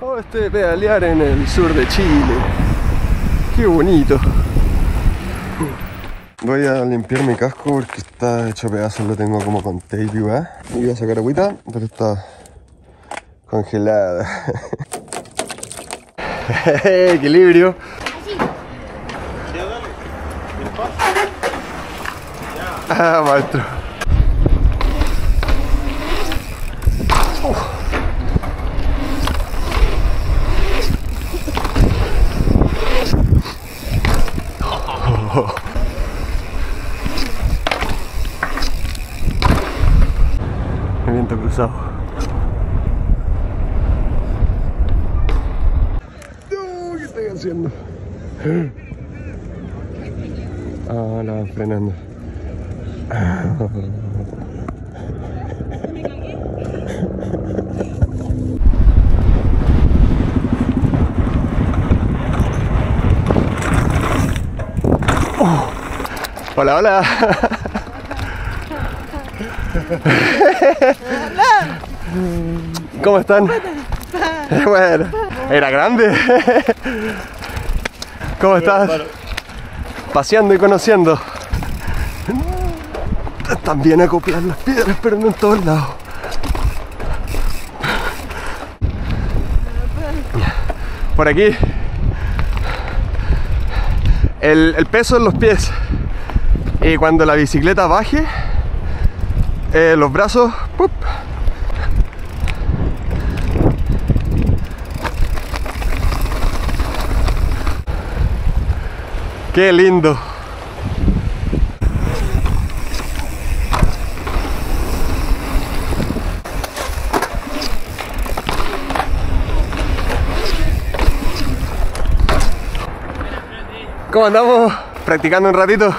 Oh, este pedalear en el sur de Chile. Qué bonito. Voy a limpiar mi casco porque está hecho pedazos, lo tengo como con tape y weá. Y voy a sacar agüita, pero está congelada. Equilibrio. Ah, maestro. Viento cruzado. No, ¿qué estoy haciendo? Ah, la van frenando. Oh. Hola, hola. ¿Cómo están? Bueno, era grande. ¿Cómo estás? Paseando y conociendo. Están bien acopladas las piedras, pero no en todos lados. Por aquí. El, el peso en los pies. Y cuando la bicicleta baje, eh, los brazos, ¡pup! ¡Qué lindo! ¿Cómo andamos? ¿Practicando un ratito?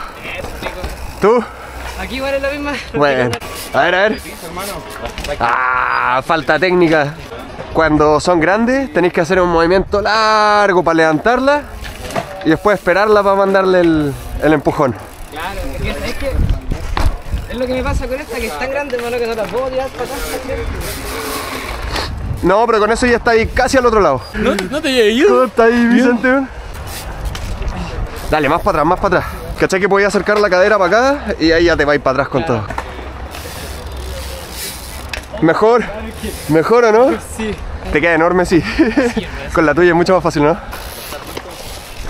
¿Tú? Aquí igual es la misma. Bueno, a ver, a ver. Ah, falta técnica. Cuando son grandes tenéis que hacer un movimiento largo para levantarla y después esperarla para mandarle el, el empujón. Claro, es que, es que es lo que me pasa con esta, que es tan grande, hermano, que no la puedo tirar para atrás. No, pero con eso ya está ahí casi al otro lado. No, no te llegué yo. ¿Cómo está ahí, Vicente? Dale, más para atrás, más para atrás. ¿Cachai que podía acercar la cadera para acá y ahí ya te vais para atrás con todo? Mejor, mejor o no? Sí. Te queda enorme, sí. Con la tuya es mucho más fácil, ¿no?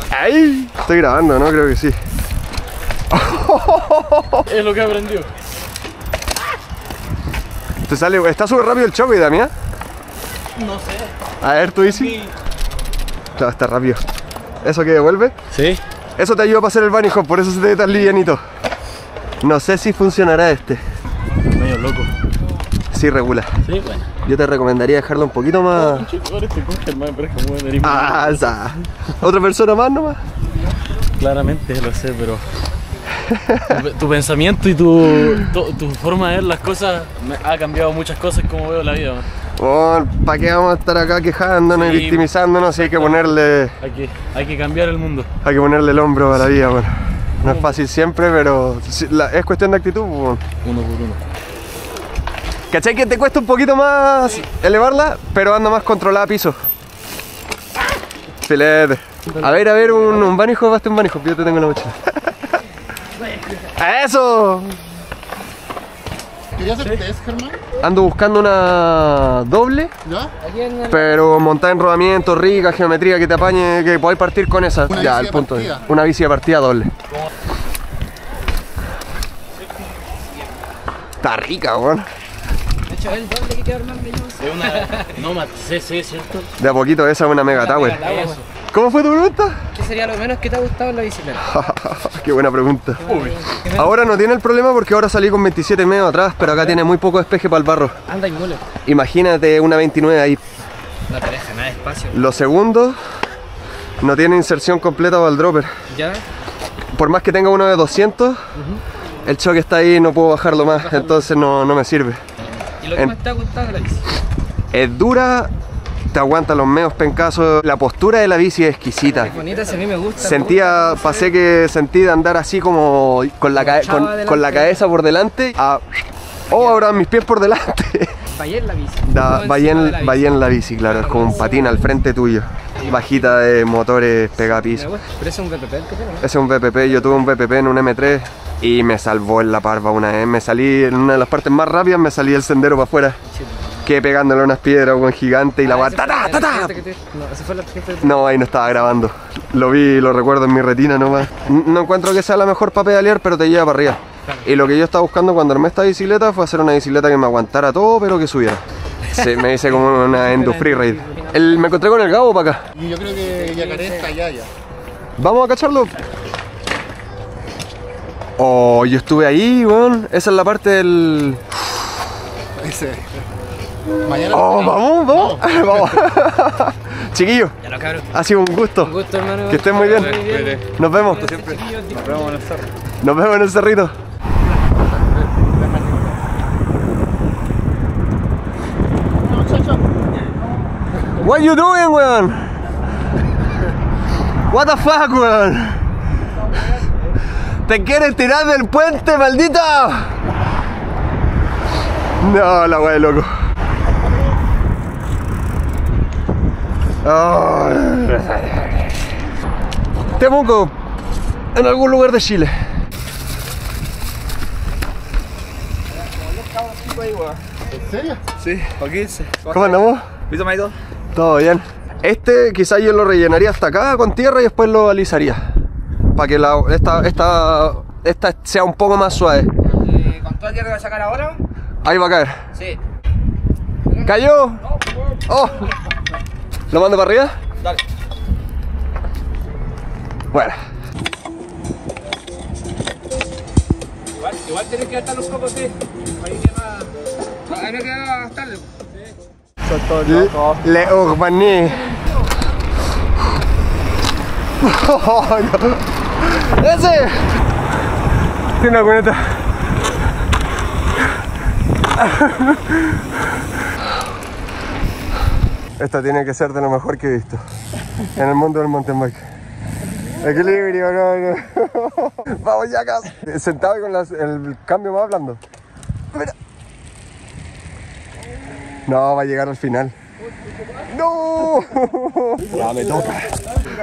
¡Ay! Estoy grabando, ¿no? Creo que sí. Es lo que aprendió. Te sale, está súper rápido el choque, Damián. No sé. A ver, tú Easy. Claro, está rápido. ¿Eso que devuelve? Sí. Eso te ayuda para hacer el bunny hop, por eso se te ve tan livianito. No sé si funcionará este. Sí, regula. Sí, bueno. Yo te recomendaría dejarlo un poquito más. Chico, ahora coche, hermano, pero es como venir. Ah, esa. Otra persona más nomás. Claramente lo sé, pero. tu, tu pensamiento y tu, tu, tu forma de ver las cosas me ha cambiado muchas cosas como veo la vida. man. Bueno, ¿para qué vamos a estar acá quejándonos y victimizándonos si hay que ponerle, Hay que, hay que cambiar el mundo. hay que ponerle el hombro a la vida, bueno. No es fácil siempre, pero es cuestión de actitud, pues, bueno. Uno por uno. ¿Cachai que te cuesta un poquito más elevarla, pero anda más controlada a piso? Filete. A ver, a ver, un, un hop, hazte un hop, yo te tengo la mochila. ¡Eso! ¿Querías hacer test, Germán? Ando buscando una doble, ¿Ya? En el... pero montada en rodamiento, rica, geometría, que te apañe, que podáis partir con esa. Una ya, el punto. partida. Una bici de partida doble. Está rica, weón. Hecho, el doble que. Es una Nomad CC, ¿cierto? De a poquito, esa es una mega tower. Eso. ¿Cómo fue tu pregunta? ¿Qué sería lo menos que te ha gustado en la bicicleta? Qué buena pregunta. Uy. Ahora no tiene el problema porque ahora salí con 27 medio atrás, pero acá tiene muy poco despeje para el barro. Anda y mule. Imagínate una 29 ahí. No te deja nada de espacio. Lo segundo, no tiene inserción completa para el dropper. ¿Ya? Por más que tenga uno de 200, el choque está ahí y no puedo bajarlo más, entonces no, no me sirve. ¿Y lo que En- más te ha gustado de la bici? Es dura, te aguanta los meos pencazos, la postura de la bici es exquisita. Es bonita, si a mí me gusta. Sentía, pasé que sentí de andar así como con la, cae- con, la cabeza por delante a... Oh, ahora mis pies por delante. Para ayer la bici. Da, Como va, encima en, la bici. en la bici, claro, es como un patín al frente tuyo. Bajita de motores Me pegapiso. gusta. Pero ese es un BPP el que. Ese es un VPP, yo tuve un VPP en un M3 y me salvó en la parva una vez. Me salí en una de las partes más rápidas, me salí el sendero para afuera. Quedé pegándole unas piedras con gigante y la Ah, guay. ese fue ¡Ta, ta, el ta, ta! accidente que te- No, que te- ahí no estaba grabando. Lo vi y lo recuerdo en mi retina nomás. No encuentro que sea la mejor para pedalear, pero te lleva para arriba. Y lo que yo estaba buscando cuando armé esta bicicleta fue hacer una bicicleta que me aguantara todo, pero que subiera. Sí, me hice como una Endo Free Ride. El, me encontré con el Gabo para acá. Y yo creo que Yacaré está allá ya. ¿Vamos a cacharlo? Oh, yo estuve ahí, weón. Esa es la parte del... Ese. Mañana. Oh, vamos, vamos. vamos. Chiquillos, Ya lo cabrón. ha sido un gusto. Un gusto, hermano. Que estén muy bien. Nos vemos. Chiquillos, Nos vemos en el cerrito. What you doing, weón? What the fuck, weón? ¿Te quieres tirar del puente, maldita? No, la weá de loco. Ay. Temuco, en algún lugar de Chile. ¿En serio? Sí. ¿Cómo andamos? ¿Viste, Maito? Todo bien. Este quizás yo lo rellenaría hasta acá con tierra y después lo alisaría. Para que la, esta, esta, esta sea un poco más suave. Eh, ¿Con toda tierra que voy a sacar ahora? Ahí va a caer. Sí. ¿Cayó? ¡Oh! ¿Lo mando para arriba? Dale. Bueno. Igual, igual tenés que gastar un poco, sí. Ahí que más. Ahí no queda gastarle. Le urbaní. Oh, no. ¡Ese! Tiene una cuneta. Esta tiene que ser de lo mejor que he visto en el mundo del mountain bike. Equilibrio, no, no. Vamos ya acá. Sentado y con las- el cambio más blando. Mira. No, va a llegar al final. ¡No! Ya me toca.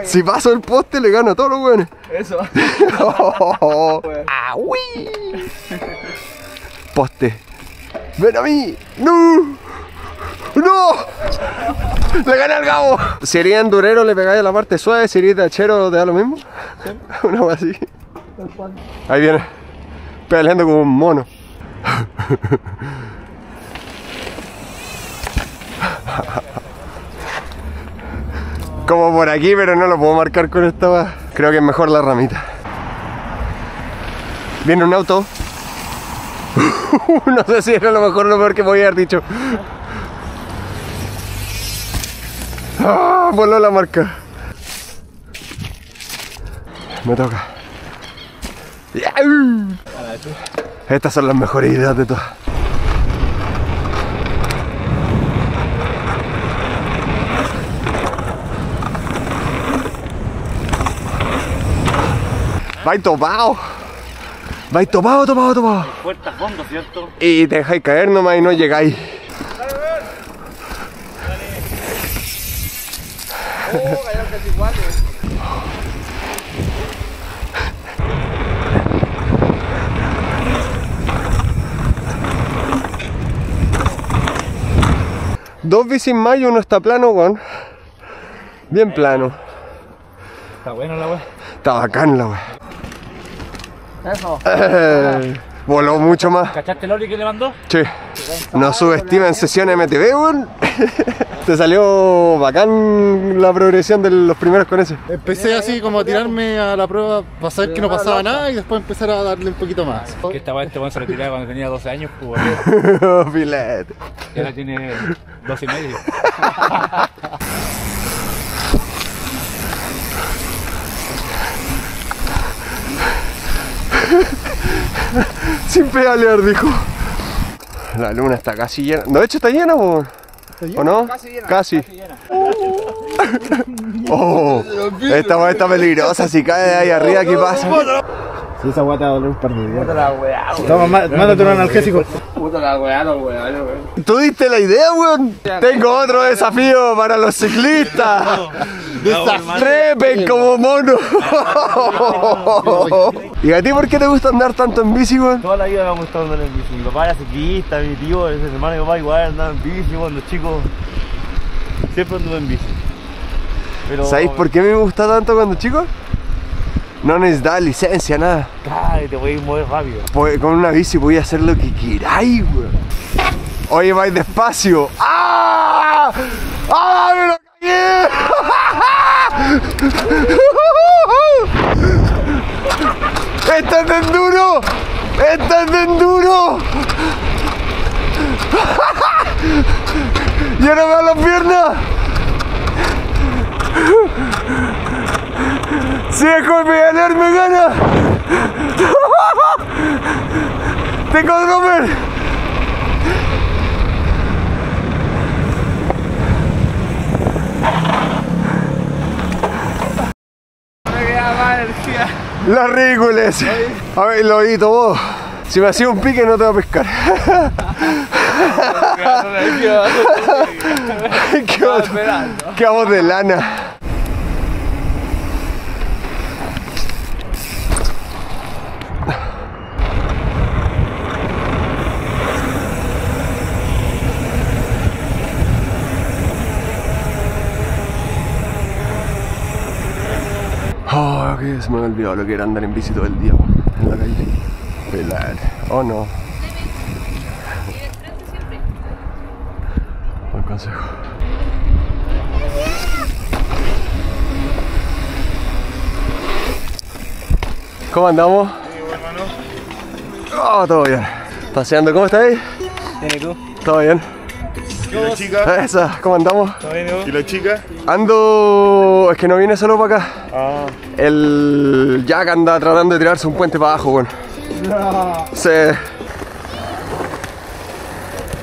Si paso el poste, le gano a todos los buenos. Eso. ¡Ah, uy! Poste. ¡Ven a mí! ¡No! ¡No! ¡Le gané al Gabo! Si eres endurero, le pegáis a la parte suave. Si eres tachero, ¿te da lo mismo? Una cosa así. Ahí viene. Peleando como un mono. Como por aquí, pero no lo puedo marcar con esta. Creo que es mejor la ramita. Viene un auto. no sé si era lo mejor lo peor que podía haber dicho. Ah, voló la marca. Me toca. Estas son las mejores ideas de todas. Vais topado. Vais topado, topado, topado. Puerta a fondo, ¿cierto? Y te dejáis caer nomás y no llegáis. Dos bicis más y uno está plano, weón. Bien plano. Está bueno la weá. Está bacán la weón. Eso. Eh, voló mucho más. ¿Cachaste el Oli que le mandó? Che, no subestima en sesión MTV, weón. Te salió bacán la progresión de los primeros con ese. Empecé así como a tirarme a la prueba para saber que no pasaba nada y después empezar a darle un poquito más. Que esta este weón se retiraba cuando tenía 12 años, pues. Filete. Y ahora tiene 12 y medio. Sin pedalear, dijo. La luna está casi llena. No, de hecho está llena. ¿o no? Casi llena, Casi. Oh, esta peligrosa. Si cae de ahí arriba, ¿qué pasa? Y esa va a doler un par de días. Puta la weá, weón. Toma, má- mándate un analgésico. Puta la weá, weá, no weón. ¿Tú diste la idea, weón? Tengo otro desafío para los ciclistas. Trepen como mono. ¿Y a ti por qué te gusta andar tanto en bici, weón? Toda la vida me ha gustado andar en bici. Mi papá era ciclista, mi tío, ese hermano de mi papá igual andaba en bici, cuando chico siempre anduve en bici. Pero, ¿Sabéis por qué me gusta tanto cuando chico? No necesitaba licencia, nada. Claro, te voy a mover rápido. Pues con una bici podía hacer lo que queráis, weón. Oye, vais despacio. ¡Ah! ¡Ah! ¡Me lo cagué! ¡Esta es de enduro! ¡Esta es de enduro! ¡Ya no me dan las piernas! Si dejo de pedalear me gana. Tengo dropper. Los ridículos. A ver, lo oído vos. Si me hacía un pique no te va a pescar. Quedamos de lana. Oh, que se me había olvidado lo que era andar en bici todo el día en la calle. Pelar. Oh no. Buen consejo. ¿Cómo andamos? Oh, todo bien. Paseando, ¿cómo estáis? Bien, ¿y tú? ¿Todo bien? ¿Y la chica? Esa, ¿cómo andamos? ¿Todo bien, y ¿Y la chica? Ando. Es que no viene solo para acá. Ah, El Jack anda tratando de tirarse un puente para abajo, weón. Sí.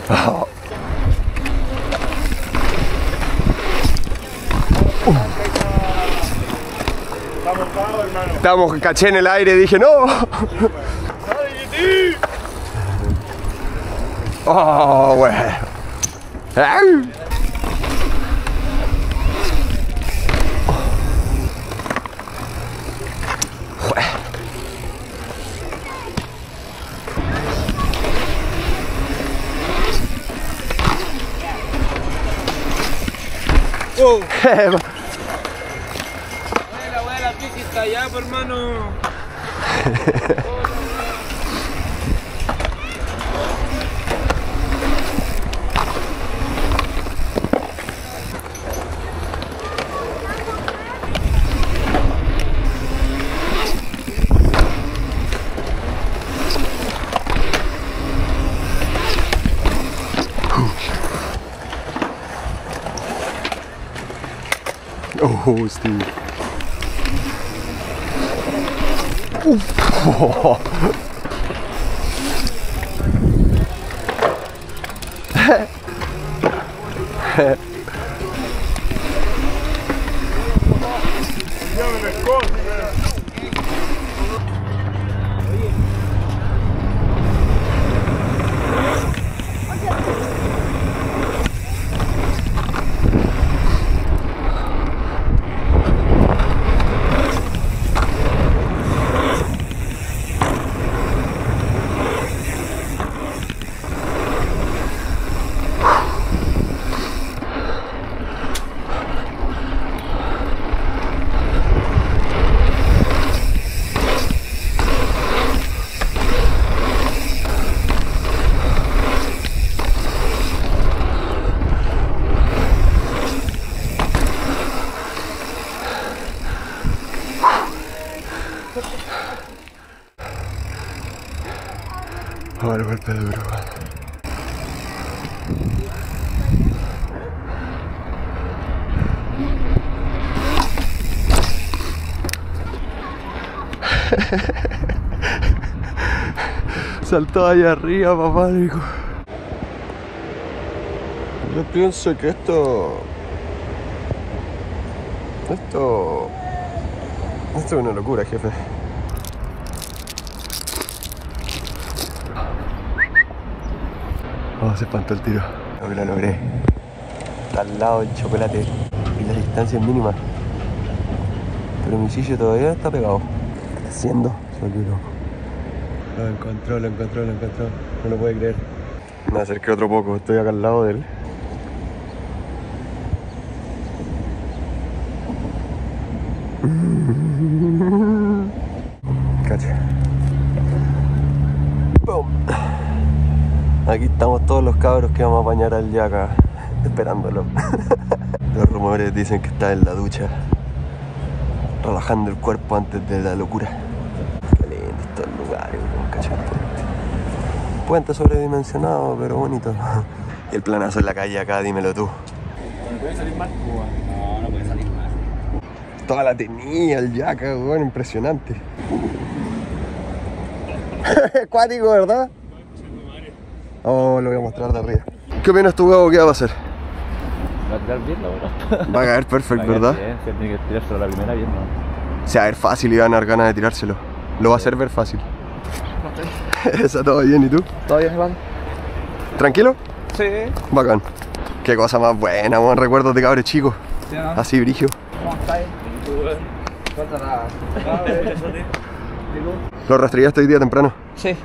Oh. Estamos, caché en el aire y dije, no. Oh, weón. Au. La weá de la bici está allá, pues, hermano. Oh, Steve. Oh, el golpe duro. weón. Saltó allá arriba, papá, dijo. Yo pienso que esto. Esto. Esto es una locura, jefe. Oh, se espantó el tiro. No que lo logré. Está al lado del chocolate y la distancia es mínima. Pero mi sitio todavía está pegado. ¿Qué está haciendo? Se. Lo encontró, lo encontró, lo encontró. No lo puede creer. Me acerqué otro poco, estoy acá al lado de él. Cacha. Boom. Aquí estamos todos los cabros que vamos a bañar al Yaca esperándolo. Los rumores dicen que está en la ducha, relajando el cuerpo antes de la locura. Qué lindo estos lugares, el puente. Sobredimensionado, pero bonito. Y el planazo en la calle acá, dímelo tú. Puede salir mal. No, no puede salir mal. Toda la tenía el Yaca, weón, impresionante. Cuático, ¿verdad? Oh, lo voy a mostrar de arriba. ¿Qué opinas tu huevo? ¿Qué va a hacer? Va a tirar bien la bola. Va a caer perfecto, ¿verdad? Bien, que tiene que tirárselo la primera bien, ¿no? Se va a ver fácil y van a dar ganas de tirárselo. Lo va a hacer ver fácil. Está todo bien, ¿y tú? ¿Todo bien, Iván? ¿Tranquilo? Sí. Bacán. Qué cosa más buena, buen recuerdos de cabres chicos. ¿Sí, no? Así, brigio. ¿Cómo estáis? Falta nada. ¿Lo rastreaste hoy día temprano? Sí.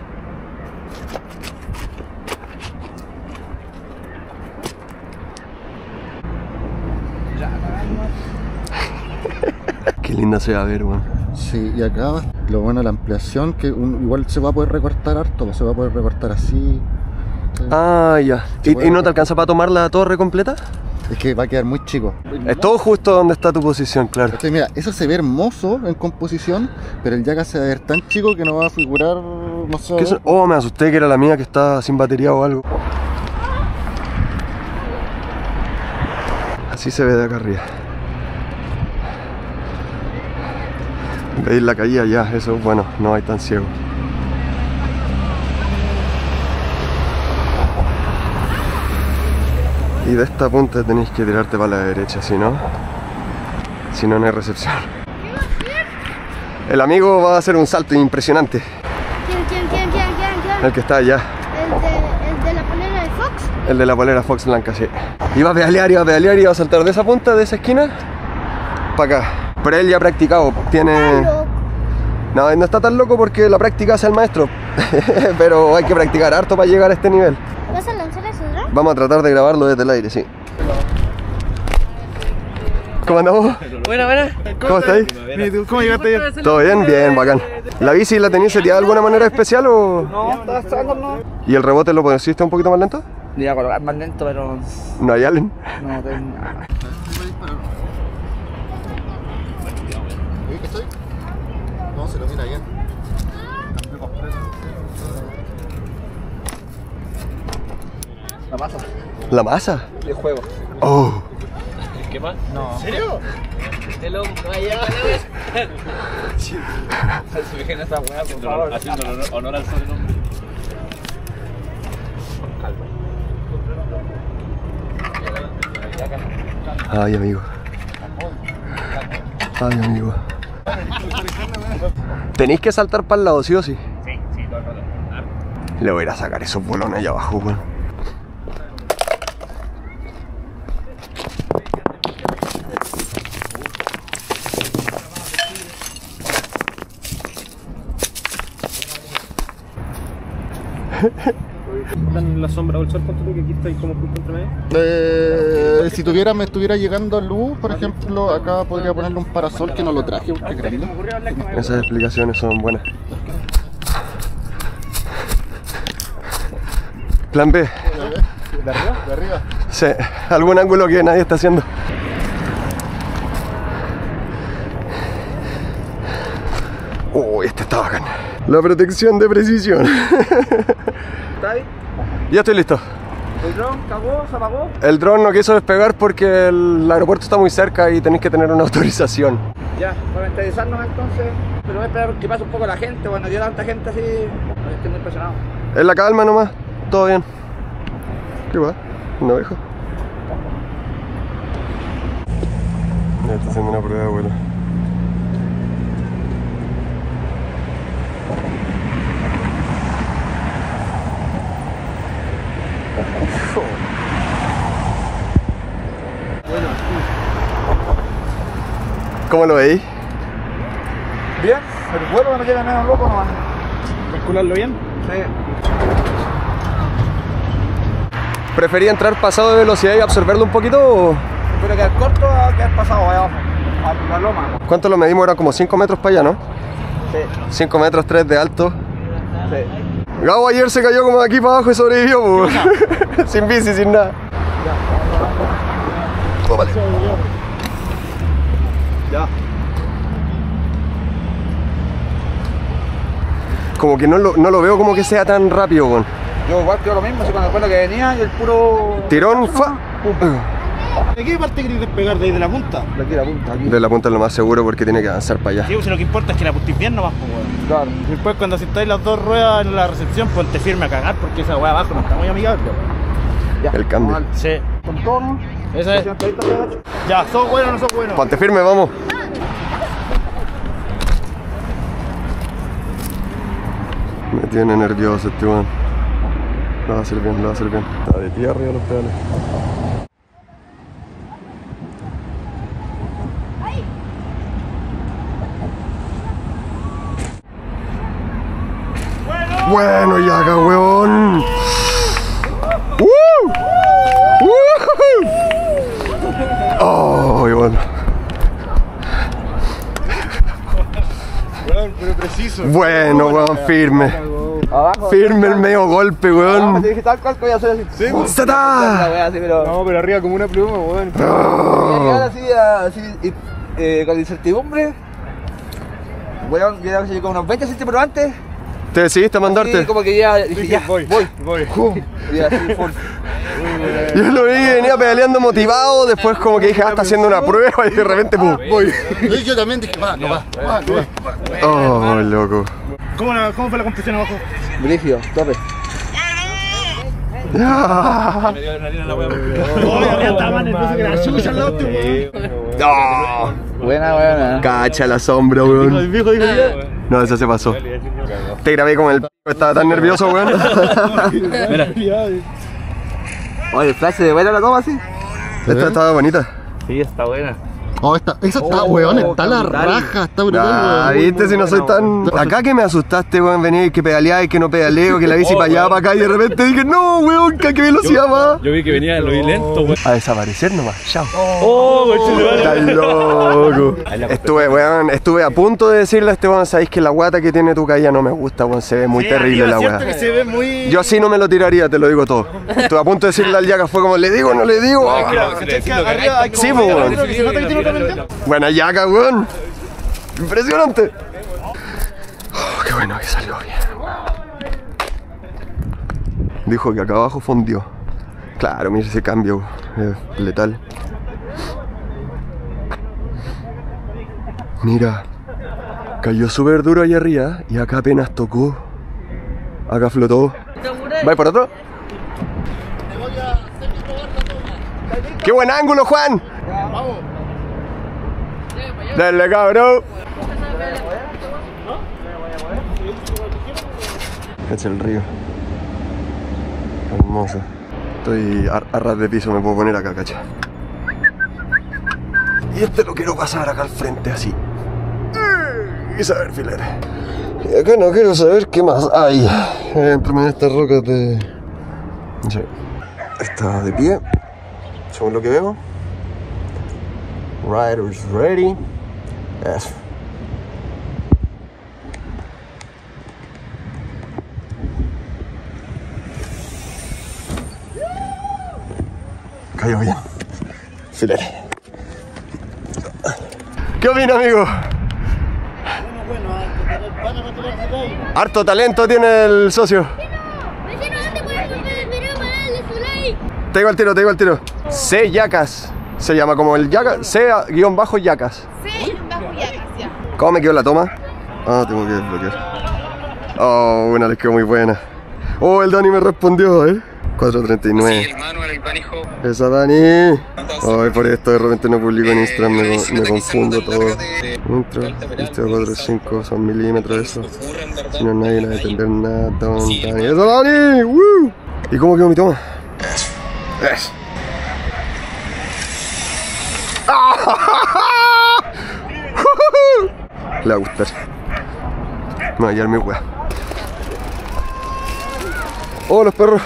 Qué linda se va a ver, weón. Sí, y acá lo bueno de la ampliación, que un- igual se va a poder recortar harto, pues se va a poder recortar así. Ah, ya. ¿Y, no te alcanza para tomar la torre completa? Es que va a quedar muy chico. Es todo justo donde está tu posición, claro. Este, mira, eso se ve hermoso en composición, pero el Yaga se va a ver tan chico que no va a figurar, no sé. Oh, me asusté que era la mía que está sin batería o algo. Así se ve de acá arriba. Veis la caída ya, eso es bueno, no hay tan ciego. Y de esta punta tenéis que tirarte para la derecha, si no, si no, no hay recepción. El amigo va a hacer un salto impresionante, ¿Quién, quién, quién, quién, quién, quién? el que está allá. El de, el de la polera de Fox. El de la polera Fox Blanca, sí. Iba a pedalear, iba a pedalear, iba a saltar de esa punta, de esa esquina, para acá. Pero él ya ha practicado, tiene... Loco. No, no está tan loco porque la práctica hace el maestro. Pero hay que practicar harto para llegar a este nivel. ¿Vas a lanzar ese drone? Vamos a tratar de grabarlo desde el aire, sí. ¿Cómo andamos? Buena, buena. ¿Cómo estáis? ¿Cómo llegaste ayer? ¿Todo bien? Bien, bacán. ¿La bici la tenías seteada de alguna manera especial o...? No, estaba no. ¿Y el rebote lo pusiste un poquito más lento? Le iba a colocar más lento, pero No hay Allen. no tengo. ¿Ahí que estoy? No, se lo mira bien. La masa ¿La masa? de juego. Oh. ¿Qué más? El hombro allá. Se fijen esa weá, por favor. Haciendo honor, honor al sobrenombre. Ay, amigo. Ay, amigo. Tenéis que saltar para el lado, ¿sí o sí? Sí, sí, todo el rato. Le voy a ir a sacar esos bolones allá abajo, weón. En la sombra o el sol, ponte tú que aquí está ahí como justo entre medio. Eh, si tuviera, me estuviera llegando luz, por ejemplo, acá podría ponerle un parasol que no lo traje. Esas explicaciones son buenas. Plan B. ¿De arriba? ¿De arriba? Sí, algún ángulo que nadie está haciendo. Uy, este está bacán. La protección de precisión. Ya estoy listo. ¿El drone cagó? ¿Se apagó? El dron no quiso despegar porque el aeropuerto está muy cerca y tenéis que tener una autorización. Ya, para mentalizarnos entonces. Pero voy a esperar que pase un poco la gente. Bueno, yo tanta gente así. Estoy muy impresionado. En la calma nomás, todo bien. ¿Qué va? ¿Un ovejo? Ya está haciendo una prueba de vuelo. Bueno. ¿Cómo lo veis? Bien, el vuelo no me queda menos loco nomás. ¿Calcularlo bien? Sí. ¿Prefería entrar pasado de velocidad y absorberlo un poquito o...? Pero quedar corto a quedar pasado allá abajo, a la loma. ¿Cuánto lo medimos? Era como 5 metros para allá, ¿no? Sí. 5 metros 3 de alto. Sí. Gabo ayer se cayó como de aquí para abajo y sobrevivió, sin bici, sin nada. Ya. Como que no lo, no lo veo como que sea tan rápido, weón. Yo igual creo lo mismo, así cuando recuerdo que venía y el puro. Tirón, fa. ¿De qué parte querés despegar? ¿De ahí de la punta? De aquí la punta, aquí. De la punta es lo más seguro porque tiene que avanzar para allá. Sí, pues lo que importa es que la apuntéis bien nomás, pues, weón. Claro. Después cuando aceptáis las dos ruedas en la recepción, ponte firme a cagar porque esa weá abajo no está muy amigable. Ya. El cambio. Sí. Con todo, ¿no? Eso es. Ya, ¿sos bueno o no sos bueno? Ponte firme, vamos. Me tiene nervioso este weón. Lo va a hacer bien, lo va a hacer bien. Está de pie arriba los pedales. Bueno, ya acá, weón. ¡Woo! ¡Woo! Oh, bueno. pero preciso. Bueno, weón, firme. Abajo. Firme el medio golpe, Ah, weón. te dije tal cual voy a hacer así. Sí. No, pero arriba como una pluma, weón. Voy a llegar así, así eh, con incertidumbre. Llegar así con unos 20 centímetros antes. ¿Te decidiste a mandarte? Como que ya dije, ya, voy. voy, voy. Y así, full. Yo lo vi, venía pedaleando motivado, después como que dije, ah, está haciendo una prueba y de repente, pum, voy. Y yo también dije, va, no va, va, no va. Oh, loco. ¿Cómo, la- ¿Cómo fue la competición abajo? Brígido, tope. Ah. nervioso que la chucha al lado, weón. Ah. Buena, buena. Cacha la sombra, weón. viejo dijo No, eso se pasó. Te grabé con el p, estaba tan nervioso, weón. Oye, el flash de buena la toma así. Esta estaba bonita. Sí, está buena. Oh, esta, esa está, weón, está la raja, está brutal, Ah, weón. viste, si no soy tan. Acá que me asustaste, weón, venía y que pedaleaba y que no pedaleo, que la bici para allá, para acá, y de repente dije, no, weón, que qué velocidad va. Yo vi que venía, lo vi lento, weón. A desaparecer nomás, chao. Oh, Estás loco. Estuve, weón, estuve a punto de decirle a este weón, sabéis que la guata que tiene tu caída no me gusta, weón, se ve muy terrible la weá. que se ve muy... Yo así no me lo tiraría, te lo digo todo. Estuve a punto de decirle al Yaca, fue como, le digo, no le digo. ¿Cachai que arriba hay como Sí, medio po, weón. Buena Yaca, weón. Impresionante. Oh, qué bueno que salió bien. Dijo que acá abajo fundió. Claro, mira ese cambio, es letal. Mira, cayó súper duro ahí arriba y acá apenas tocó. Acá flotó. ¿Va por otro? ¡Qué buen ángulo, Juan! Dale, cabrón. Es el río. Hermoso. Estoy a, ras de piso, me puedo poner acá, cacha. Y este lo quiero pasar acá al frente, así. Y saber, filete. Y acá no quiero saber qué más hay. Entre de estas rocas de. Sí. Está de pie, según lo que veo. Riders ready. Eso. Cayó bien. Filete. ¿Qué opina, amigo? Harto talento tiene el socio. Te digo al tiro, te digo al tiro. C Yacas. Se llama como el Yacas. C ¿Cómo me quedó la toma? Ah, tengo que desbloquear. Oh, una les quedó muy buena. Oh, el Dani me respondió, ¿eh? 439. Esa Dani. Ay, por esto de repente no publico en Instagram, me, co- me confundo todo. Intro, este 4, 5 son milímetros eso. Si no, nadie va a entender nada, don Dani. ¡Esa Dani! ¡Woo! ¿Y cómo quedó mi toma? Eso. Le va a gustar. Me va a llevar mi wea. Oh, los perros.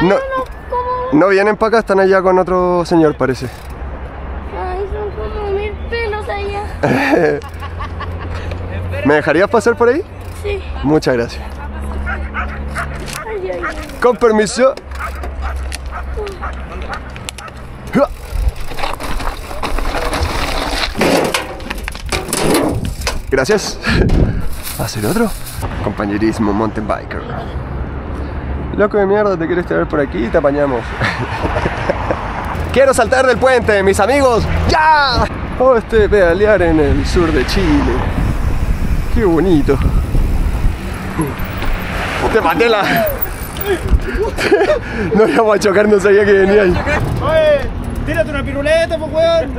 No, no vienen para acá, están allá con otro señor, parece. Ay, son como mil pelos allá. ¿Me dejarías pasar por ahí? Sí. Muchas gracias. Ay, ay, ay. Con permiso. Gracias. ¿Va a ser otro? Compañerismo mountain biker. Loco de mierda, te quieres traer por aquí y te apañamos. Quiero saltar del puente, mis amigos. ¡Ya! Oh, este pedalear en el sur de Chile. Qué bonito. Te maté la. No íbamos a chocar, no sabía que venía ahí. Oye, tírate una piruleta, pues weón.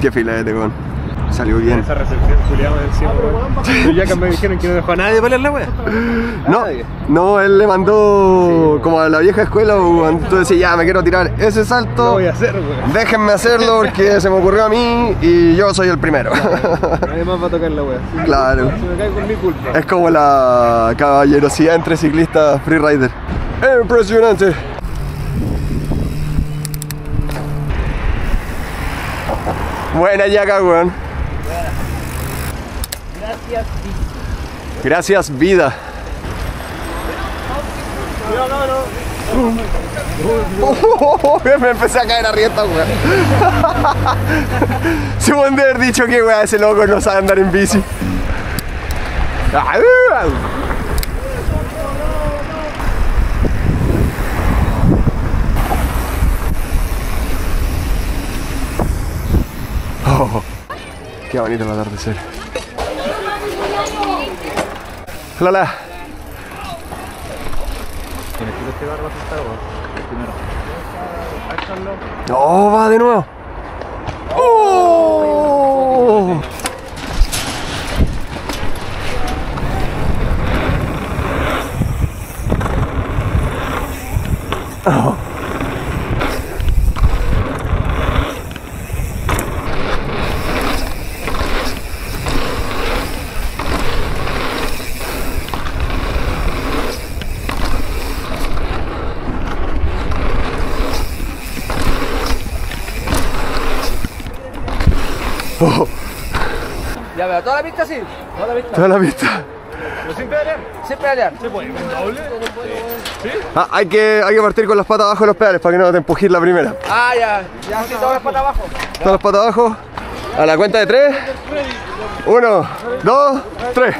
Qué filete, weón. Salió bien. Esa recepción culiada encima. Ya que me dijeron que no dejó a nadie para la wea. No, no, él le mandó como a la vieja escuela, weón. Tú decías, ya, me quiero tirar ese ¿Qué salto. voy a hacer, weón? Déjenme hacerlo porque se me ocurrió a mí y yo soy el primero. Nadie más va a tocar la wea. claro. Se me cae con mi culpa. Es como la caballerosidad entre ciclistas freerider. Impresionante. Buena yaca, weón. Gracias, vida. Me empecé a caer a rieta, weón. Se pueden haber dicho que, weón, ese loco no sabe andar en bici. Oh, qué bonito el atardecer. No, va de nuevo. ¡Oh! Toda la pista sí. Toda la pista. Toda la pista. Siempre pelear. Ah, hay, que, hay que partir con las patas abajo de los pedales para que no te empujir la primera. Ah, ya. Ya, sí, todas las patas abajo. Todas las patas abajo. A la cuenta de tres. Uno, dos, tres.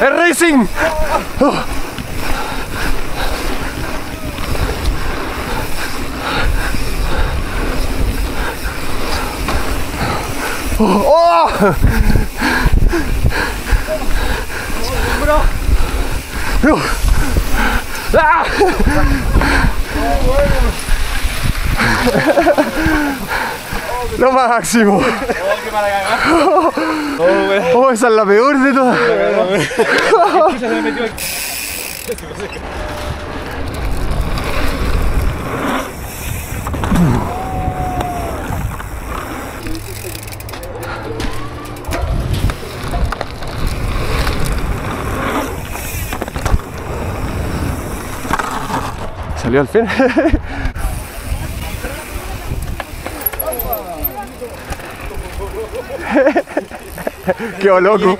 Racing! ¡Oh! ¡Oh! ¡Ah! Lo máximo. Oh, esa es la peor de todas. Salió al fin. Qué loco.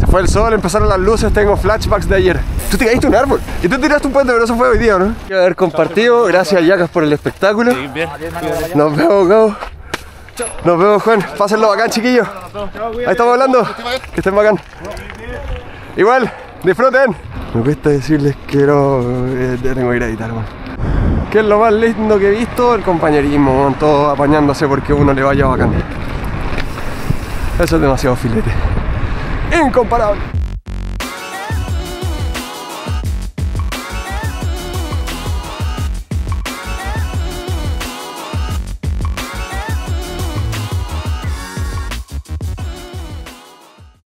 Se fue el sol, empezaron las luces, tengo flashbacks de ayer. Tú te caíste un árbol y tú tiraste un puente, pero eso fue hoy día, ¿no? Quiero haber compartido, gracias Yacas por el espectáculo. Nos vemos, Gabo. Nos vemos, Juan. Pásenlo bacán, chiquillos. Ahí estamos hablando. Que estén bacán. Igual, disfruten. Me cuesta decirles que no. eh, tengo que ir a editar, man. Que es lo más lindo que he visto, el compañerismo, todos apañándose porque uno le vaya bacán. Eso es demasiado filete. Incomparable.